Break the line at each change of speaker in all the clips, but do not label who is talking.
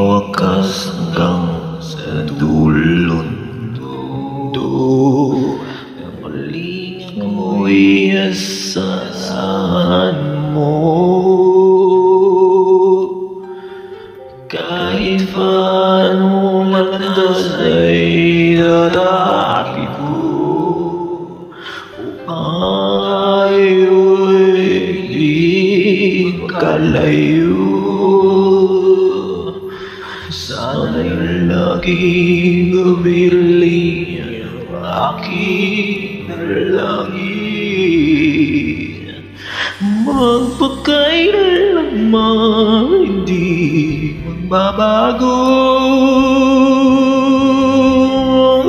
wakas hanggang sa dulon mundo Maling ako'y asahan mo Kahit paano landas ay dadaki ko Ayo'y di kalayo Ang aking dalangin Magpakailanman hindi magbabago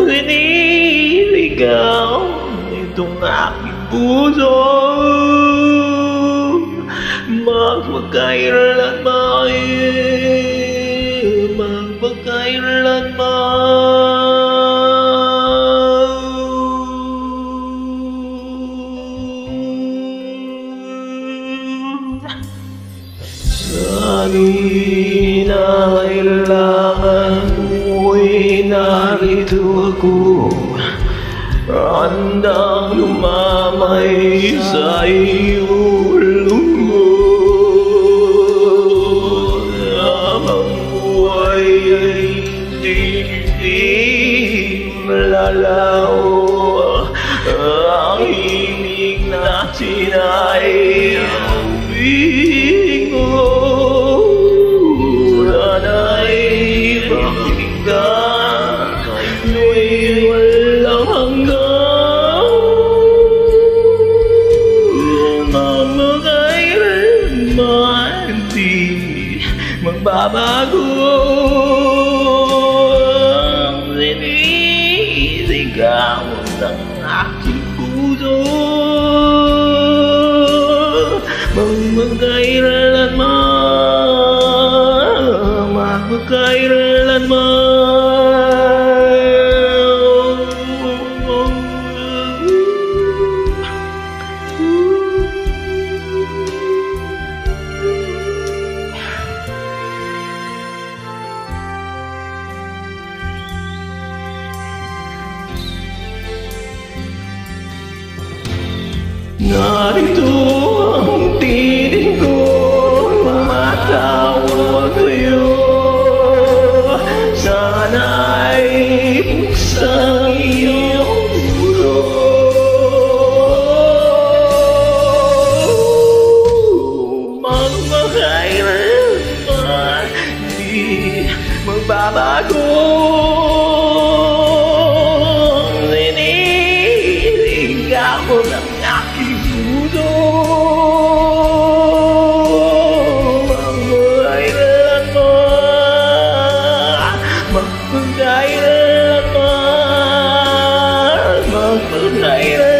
Siniligaw itong aking puso. Magpakailanman Sana'y na kailangan mo'y narito ako Handang lumamay sa iyong malalaw Ang himig natin ay bingo Sana'y pakinggan Nga'y walang hanggang? Mamagailanman di magbabago sinisigaw ng aking puso Magmagailanman Magkailanman Narito ang tinig ko Tumatawag kayo Sana'y sa iyong puso Magmakailan pa Di magbabago. Israel